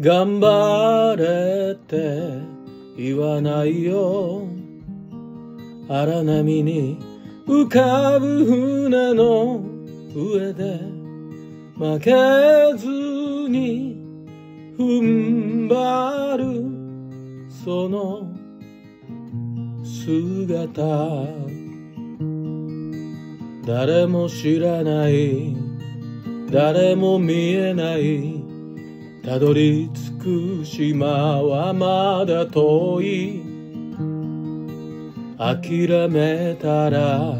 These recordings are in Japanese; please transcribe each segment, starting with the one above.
頑張れって言わないよ。荒波に浮かぶ船の上で負けずに踏ん張る。その姿。誰も知らない。誰も見えない。たどり着く島はまだ遠い。諦めたら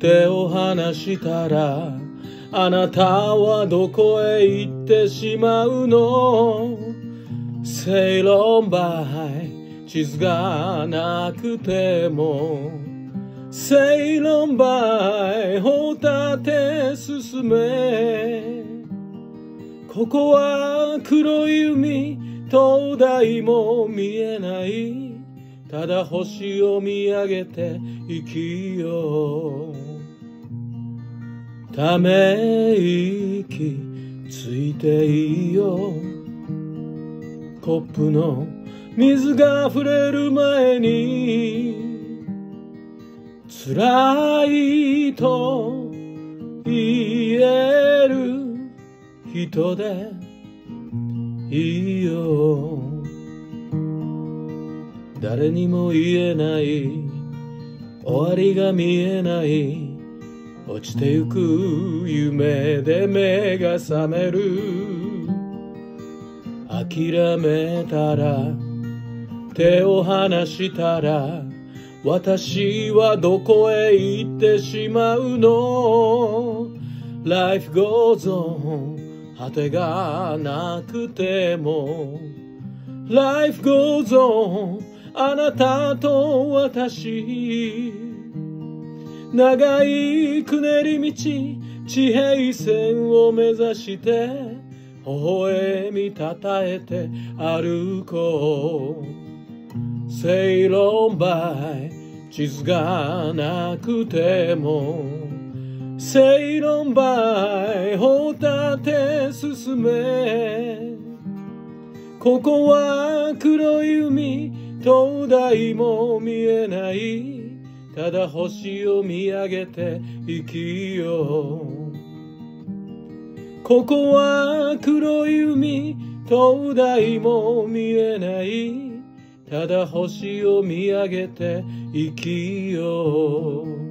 手を離したらあなたはどこへ行ってしまうの？正論ばい地図がなくても。正論ばいホタテ進め。ここは黒い海灯台も見えない。ただ星を見上げて生きよう。ため息ついていいよコップの水が溢れる前に。辛いと言える人でいいよ誰にも言えない。終わりが見えない。落ちてゆく夢で目が覚める。諦めたら手を離したら私はどこへ行ってしまうの？Life goes on. 果てがなくても Life goes on. あなたと私長いくねり道地平線を目指して微笑みたたえて歩こう。正論ばい地図がなくても。正論ばいホタテ進めここは黒い海灯台も見えない。ただ星を見上げて生きよう。ここは黒い海灯台も見えないただ星を見上げて生きよう。